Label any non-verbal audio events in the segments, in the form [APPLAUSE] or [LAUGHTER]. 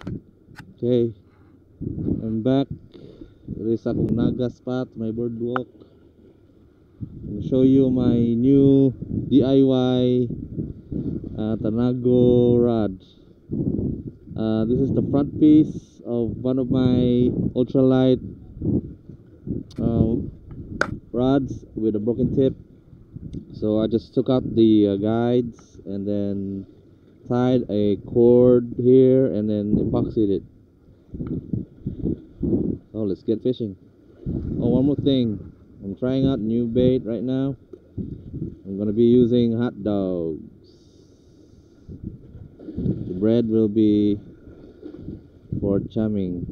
Okay. I'm back. There is akong naga spot, my boardwalk. I'm show you my new DIY uh, Tanago rod. Uh, this is the front piece of one of my ultralight uh, rods with a broken tip. So I just took out the uh, guides and then tied a cord here and then epoxied it. Oh, let's get fishing. Oh, one more thing. I'm trying out new bait right now. I'm gonna be using hot dogs. The bread will be for chumming.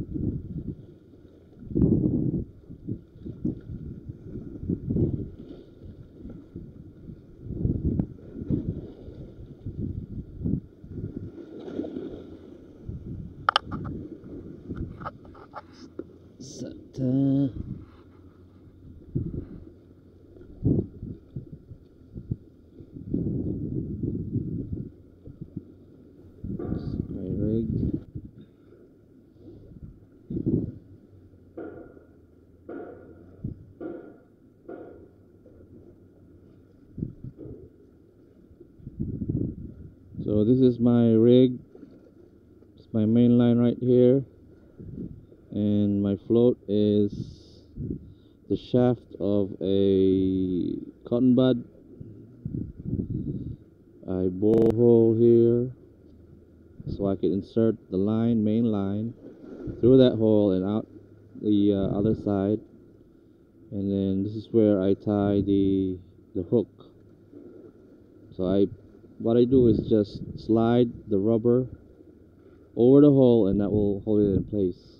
Sata. My rig. So this is my rig. It's my main line right here. And my float is the shaft of a cotton bud. I bore a hole here so I can insert the line, main line, through that hole and out the uh, other side. And then this is where I tie the the hook. So I, what I do is just slide the rubber over the hole and that will hold it in place.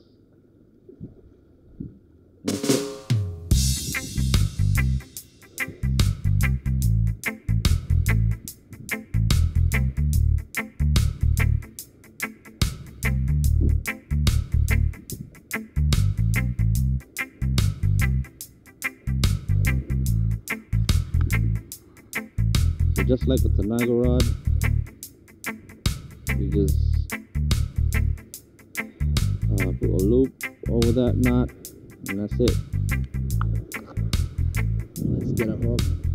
Just like with Tanago rod, you just uh, put a loop over that knot, and that's it. Let's get a hook.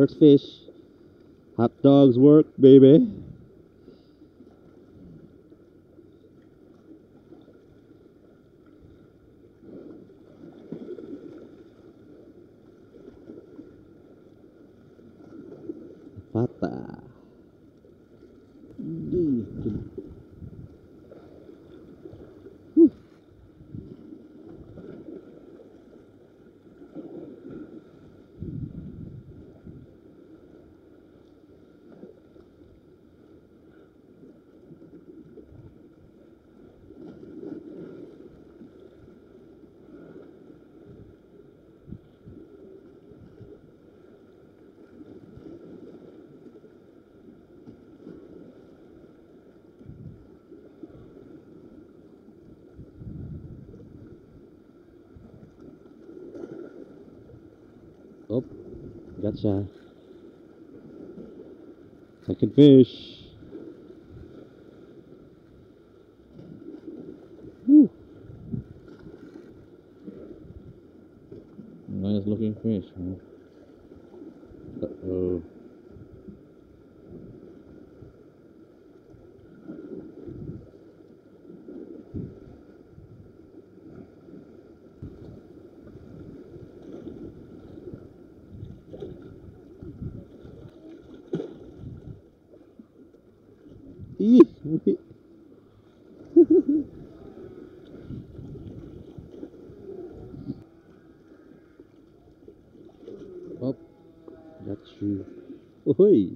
First fish. Hot dogs work, baby. Pata. Woo. Oh, gotcha. Second fish. Nice looking fish, huh? Buhi. [LAUGHS] Hop. Got you. Oi.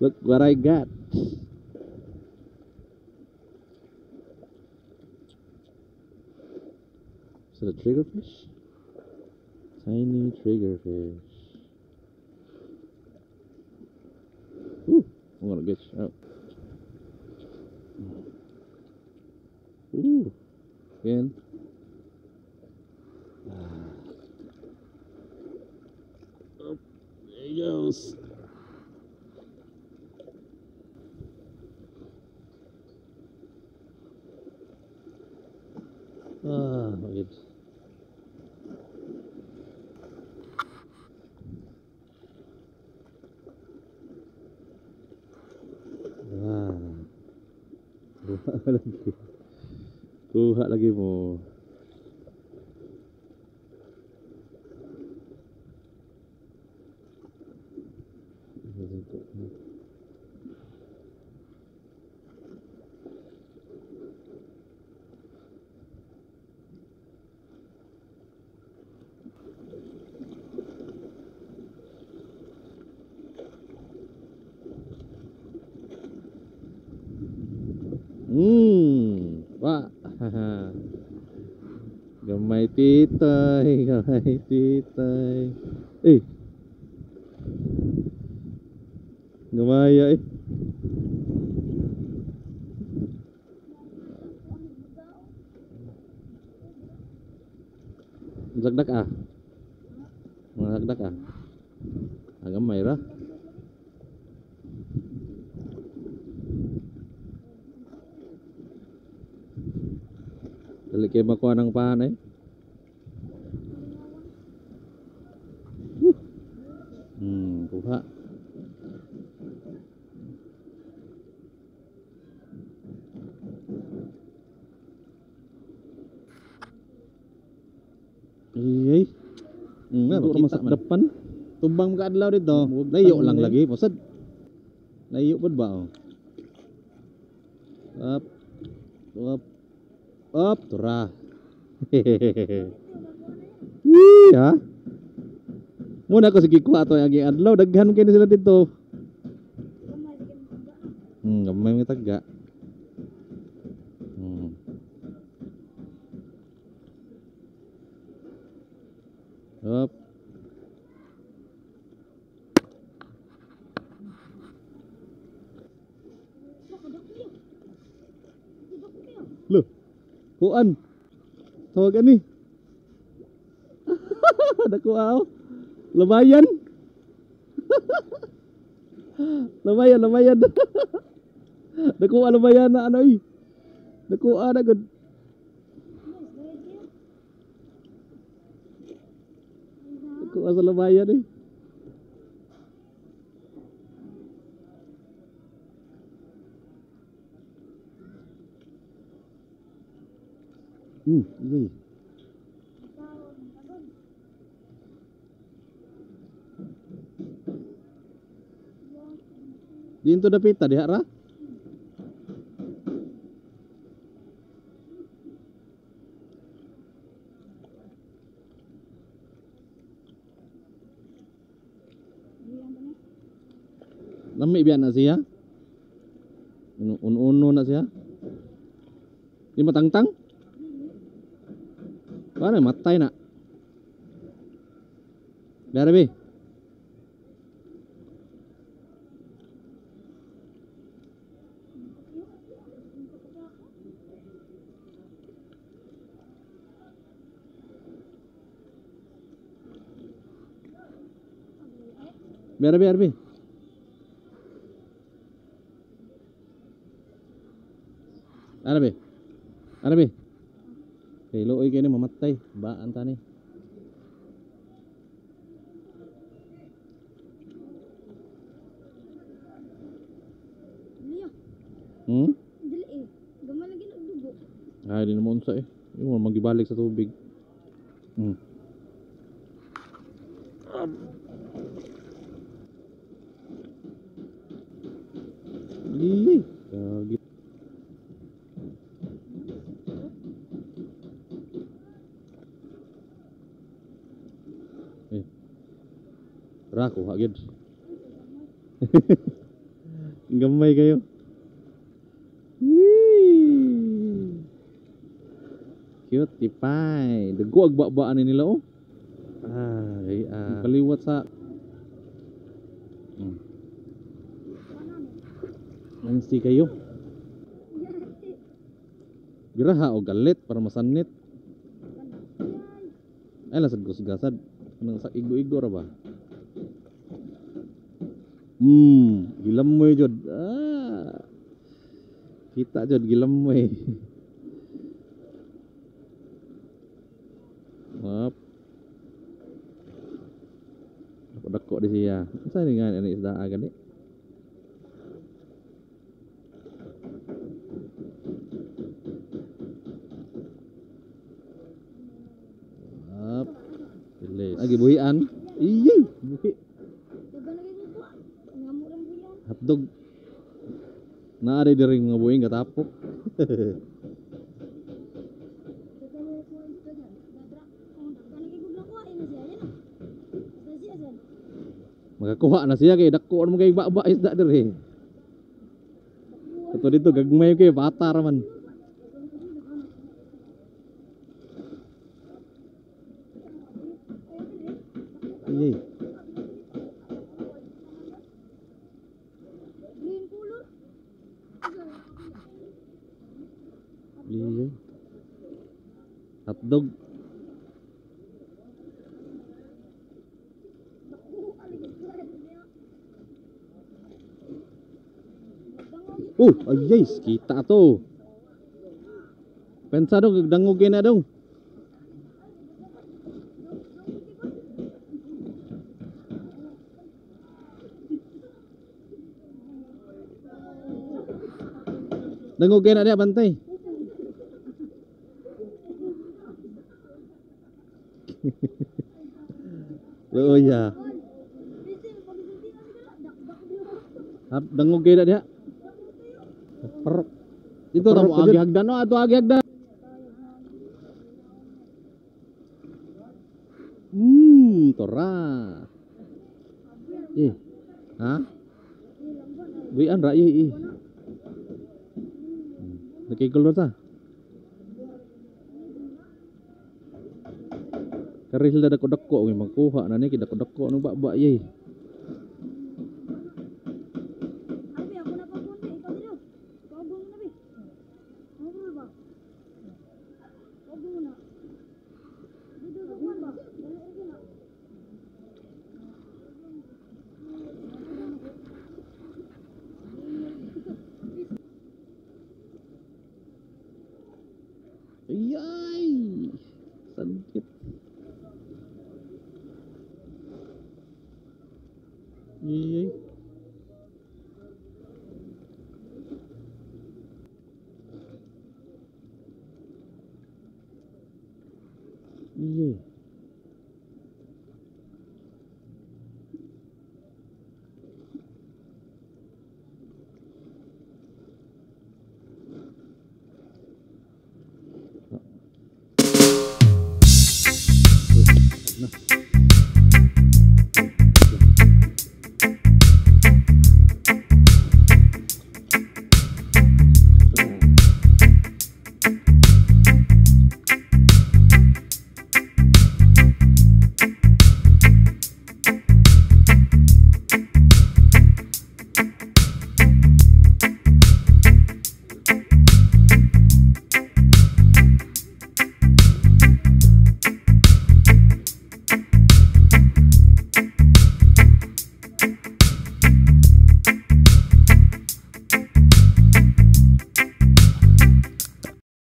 Look what I got. Is it a triggerfish? Tiny triggerfish. Ooh, I'm gonna get you out. Ooh. Ah. Oh, there he goes. Ah, wait. Ah. [LAUGHS] Kuha lagi. Kuhak lagi mu. Titay, gamay titay. Eh. Gamaya eh. rắc ah. Mga zagdak ah. mày đó, ra. Dali kayo makuha ng pahan eh. Enggak, Duk rumah sak depan. Tumbang ke adlaw dito. Layok lang lagi, posad. Layok pud ba oh. Up. Up. Up, tura. [LAUGHS] Wih, ya. ha? Muna ko sige ko ato agi adlaw daghan kini sila dito. Hmm, gamay kita taga. Up. Lử. Cô ân. Thôi cái ni. Ada ko aw. Lumayan. lumayan, lumayan. Nakuha lumayan na ano eh. Nakuha na good. masalah bayar nih. Hmm, ini. Di itu ada pita di arah? Biyan na siya. Uno- Uno-uno na siya. Di matangtang? Paano matay na? Biara be. Biara be, be. Ara be. Ara be. Kay looy kayo ni mamatay. Baan tani. Hmm? dili eh. Gamay lagi nagdugo. Ay, di naman sa eh. Yung magibalik sa tubig. Hmm. Ih, Tara, kuha gid. [LAUGHS] Gamay kayo. Cute pie. Dago ag baan ni nila oh. Ay, ah, kaliwat sa Hmm. Nansi kayo. Biraha o galit para masanit. Ay lasad gusgasad. Anong sa igo-igo ra ba? Hmm, gilem Jod. Ah. Kita Jod gilem we. Maaf. Dekok di sini ya. Saya dengan ini sudah agak nih. ada di ring ngebuin gak tapuk. Maka kuha na ya, kayak kay mungkin mbak-mbak bak-bak isda diri. itu dito gagmay kay patar man. Hotdog. Oh, ayay, kita to. Pensa dong, gagdangog na dong. Dangog na dia bantay. [LAUGHS] oh iya. Dengog gede dia. Per. Itu Ito agak agi hagdan no oh, agi hagdan. Hmm, tora. Ih. Hah? Wian ra eh. keluar ta. Karena dah dako kok. memang kuha nanti ni kita kodak kok. Nampak-bak ye.